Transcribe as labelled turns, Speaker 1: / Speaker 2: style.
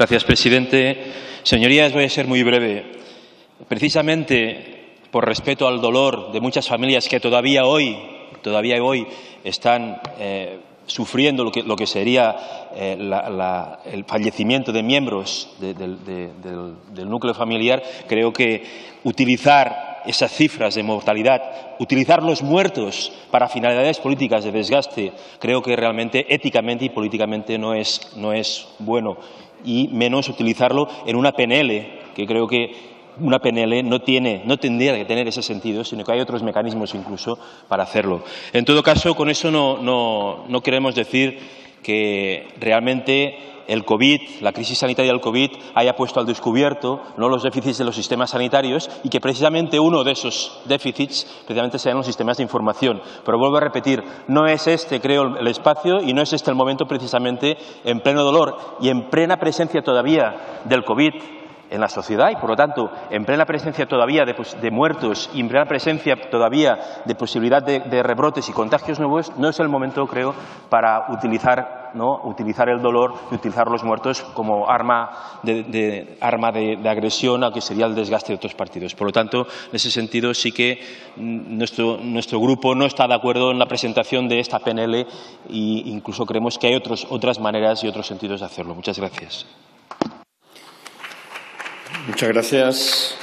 Speaker 1: Gracias, presidente. Señorías, voy a ser muy breve. Precisamente por respeto al dolor de muchas familias que todavía hoy, todavía hoy están eh, sufriendo lo que, sería eh, el fallecimiento de miembros del núcleo familiar, creo que utilizar esas cifras de mortalidad, utilizar los muertos para finalidades políticas de desgaste, creo que realmente éticamente y políticamente no es, no es bueno y menos utilizarlo en una PNL, que creo que una PNL no, tiene, no tendría que tener ese sentido, sino que hay otros mecanismos incluso para hacerlo. En todo caso, con eso no, no, no queremos decir que realmente el COVID, la crisis sanitaria del COVID, haya puesto al descubierto ¿no? los déficits de los sistemas sanitarios y que precisamente uno de esos déficits precisamente sean los sistemas de información. Pero vuelvo a repetir, no es este, creo, el espacio y no es este el momento precisamente en pleno dolor y en plena presencia todavía del COVID en la sociedad y, por lo tanto, en plena presencia todavía de, muertos y en plena presencia todavía de posibilidad de, rebrotes y contagios nuevos, no es el momento, creo, para utilizar, ¿no? utilizar el dolor y utilizar los muertos como arma, de, arma de, agresión a que sería el desgaste de otros partidos. Por lo tanto, en ese sentido, sí que mm, nuestro, nuestro grupo no está de acuerdo en la presentación de esta PNL e incluso creemos que hay otras maneras y otros sentidos de hacerlo. Muchas gracias.
Speaker 2: Muchas gracias.